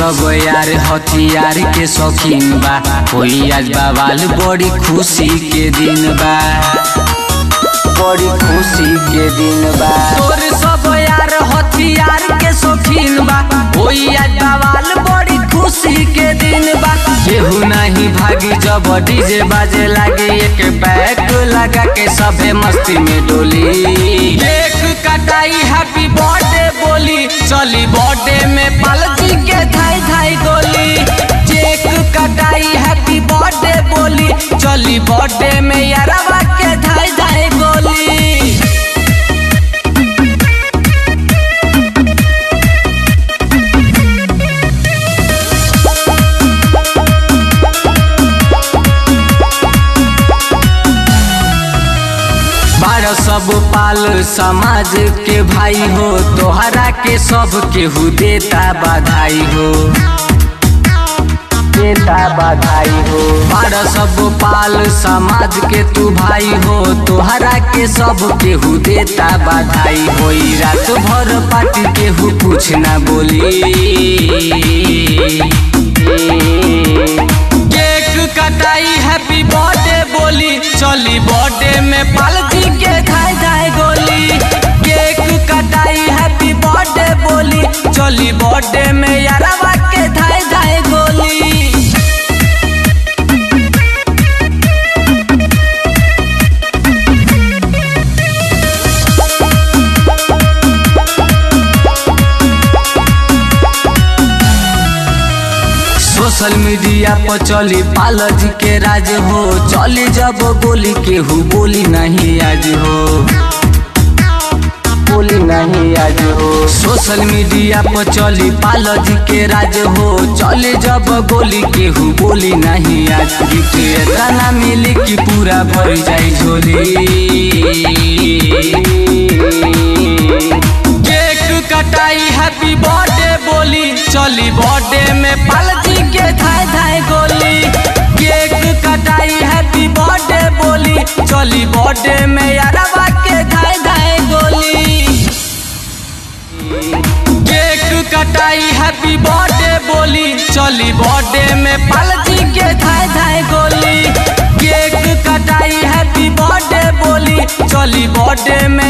यार हथियार के शौकीन बा। कोई आज बवाल बड़ी खुशी के दिन बा। बड़ी खुशी के दिन बा। तोर सब यार हथियार के शौकीन बा। कोई आज बवाल बड़ी खुशी के दिन बा। केहू नहीं भागी जब डीजे बाजे लागे, एक बैक लगा के सबे मस्ती में डोली। एक कटाई हैप्पी बर्थडे बोली। चली बर्थडे में पालजी धाई धाई गोली। कटाई हैप्पी बर्थडे बोली। चली बर्थडे में सब पाल समाज के भाई हो तोहरा के सब केहू देता बधाई हो। देता बधाई हो। बारह सब पाल समाज के तू भाई हो तोहरा के सब केहू देता बधाई हो। रात भर पार्टी केहू कुछ ना बोली। बर्थडे बोली चली बर्थडे में पालजी के खाए जाए गोली केक कटाई हैप्पी बर्थडे बोली चली बर्थडे में सोशल मीडिया पर चली पालजी के राज हो। चली जब गोली केहू बोली नहीं आज हो। बोली नहीं आज हो। सोशल मीडिया पर चली पालजी के राज हो। चले जब गोली केहू बोली नहीं आज। गिफ्ट इतना मिली कि पूरा भर जाई झोली। केक कटाई हैप्पी बर्थडे बोली। चली बर्थडे में पालजी के धाए धाए गोली। केक कटाई हैप्पी बर्थडे बोली। चली बर्थडे में यारवा के धाए धाए गोली। केक कटाई हैप्पी बर्थडे बोली। चली बर्थडे में पालजी के धाए धाए गोली। केक कटाई हैप्पी बर्थडे बोली। चली बर्थडे में